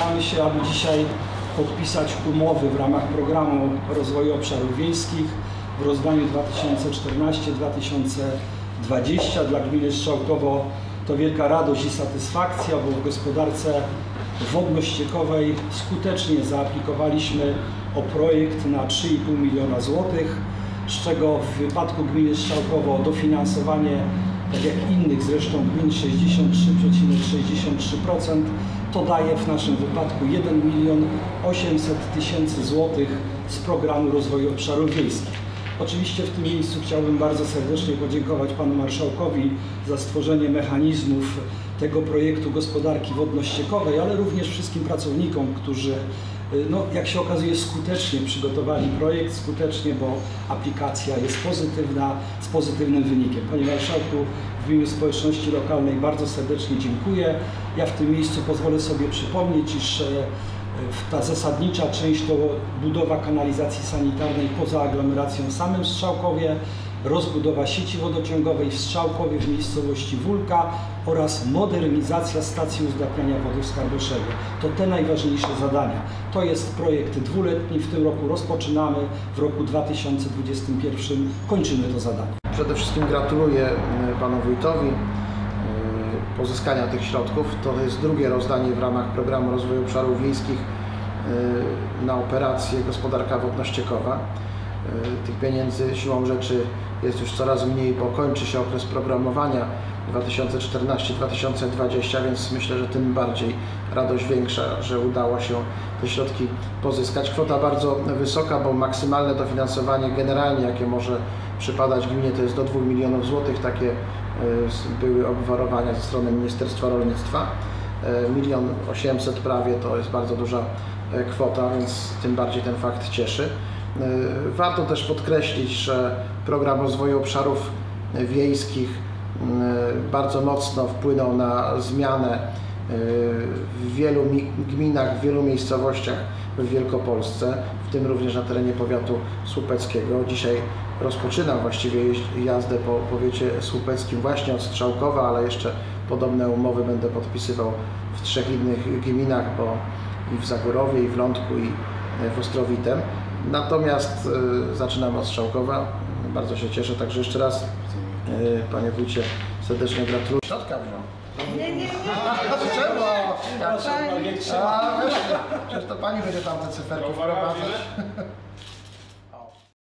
spotykamy się, aby dzisiaj podpisać umowy w ramach programu rozwoju obszarów wiejskich w rozdaniu 2014-2020 dla gminy Strzałkowo. To wielka radość i satysfakcja, bo w gospodarce wodno-ściekowej skutecznie zaaplikowaliśmy o projekt na 3,5 miliona złotych, z czego w wypadku gminy Strzałkowo dofinansowanie, tak jak innych zresztą gmin 63,63%, to daje w naszym wypadku 1 milion 800 tysięcy złotych z programu rozwoju obszarów wiejskich. Oczywiście w tym miejscu chciałbym bardzo serdecznie podziękować Panu Marszałkowi za stworzenie mechanizmów tego projektu gospodarki wodno-ściekowej, ale również wszystkim pracownikom, którzy y, no, jak się okazuje skutecznie przygotowali projekt, skutecznie, bo aplikacja jest pozytywna, z pozytywnym wynikiem. Panie Marszałku, w imieniu społeczności lokalnej bardzo serdecznie dziękuję. Ja w tym miejscu pozwolę sobie przypomnieć, iż e, ta zasadnicza część to budowa kanalizacji sanitarnej poza aglomeracją w samym Strzałkowie, rozbudowa sieci wodociągowej w Strzałkowie w miejscowości Wólka oraz modernizacja stacji uzdatniania wody w Skarbyszewie. To te najważniejsze zadania. To jest projekt dwuletni, w tym roku rozpoczynamy, w roku 2021 kończymy to zadanie. Przede wszystkim gratuluję e, panu wójtowi e, pozyskania tych środków. To jest drugie rozdanie w ramach programu rozwoju obszarów wiejskich e, na operację gospodarka wodno-ściekowa. Tych pieniędzy siłą rzeczy jest już coraz mniej, bo kończy się okres programowania 2014-2020, więc myślę, że tym bardziej radość większa, że udało się te środki pozyskać. Kwota bardzo wysoka, bo maksymalne dofinansowanie generalnie, jakie może przypadać gminie, to jest do 2 milionów złotych. Takie e, były obwarowania ze strony Ministerstwa Rolnictwa. E, milion osiemset prawie to jest bardzo duża e, kwota, więc tym bardziej ten fakt cieszy. Warto też podkreślić, że program rozwoju obszarów wiejskich bardzo mocno wpłynął na zmianę w wielu gminach, w wielu miejscowościach w Wielkopolsce, w tym również na terenie powiatu słupeckiego. Dzisiaj rozpoczynam właściwie jazdę po powiecie słupeckim właśnie od Strzałkowa, ale jeszcze podobne umowy będę podpisywał w trzech innych gminach, bo i w Zagorowie, i w Lądku, i w Ostrowitem. Natomiast y, zaczynam od Strzałkowa. Bardzo się cieszę, także jeszcze raz y, Panie Wójcie serdecznie gratuluję. Środka wziął. Nie, nie, nie. Czemu? Pani. A, Przecież to Pani będzie tam te cyferki wprowadzać.